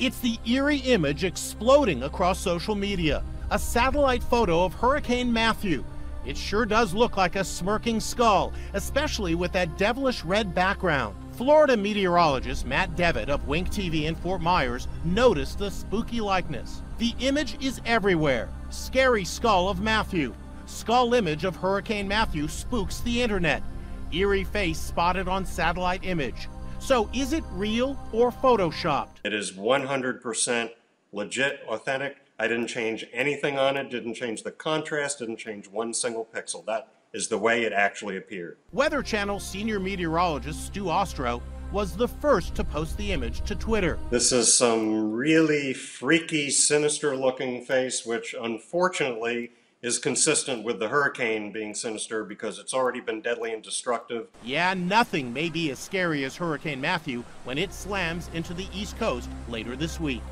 It's the eerie image exploding across social media. A satellite photo of Hurricane Matthew. It sure does look like a smirking skull, especially with that devilish red background. Florida meteorologist Matt Devitt of Wink TV in Fort Myers noticed the spooky likeness. The image is everywhere. Scary skull of Matthew. Skull image of Hurricane Matthew spooks the internet. Eerie face spotted on satellite image. So is it real or photoshopped? It is 100% legit, authentic. I didn't change anything on it, didn't change the contrast, didn't change one single pixel. That is the way it actually appeared. Weather Channel senior meteorologist Stu Ostro was the first to post the image to Twitter. This is some really freaky, sinister looking face, which unfortunately is consistent with the hurricane being sinister because it's already been deadly and destructive. Yeah, nothing may be as scary as Hurricane Matthew when it slams into the East Coast later this week.